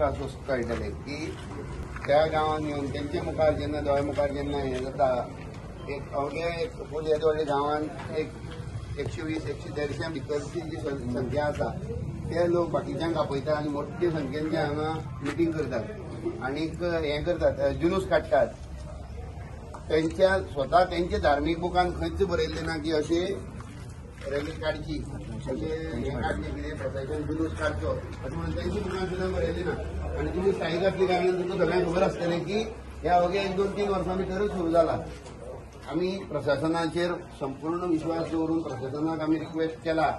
त्रास स्वस्त की त्या गांवांत येवन तेंचे मुखार जेन्ना दोळ्या मुखार जेन्ना हें जाता एक अवघे एक सपोज येदे गांवांत एक एकशे वीस एकशे देडशे भितरची जी सं- संख्या आसा ते लोक बाकीच्यांक आपयतात आनी मोठ्या संख्येन जे हांगा मिटींग करतात. आनीक हें करतात जुलूस काडटात त्यांच्या स्वता त्यांच्या धार्मीक बुकान खंयच बरयल्लें ना की अशें रॅली काडची अशें हें काडचें कितें प्रोसेशन जुलूस काडचो अशें म्हणून तेंच्या बुकान सुद्दां बरयल्लें ना आनी तुमी स्थायीक कारणान तुमकां सगळ्यांक खबर आसतलें की ह्या अवघ्या एक दोन तीन वर्सां भितरच सुरू जाला आमी प्रशासनाचेर संपूर्ण विश्वास दवरून प्रशासनाक आमी रिक्वेस्ट केला.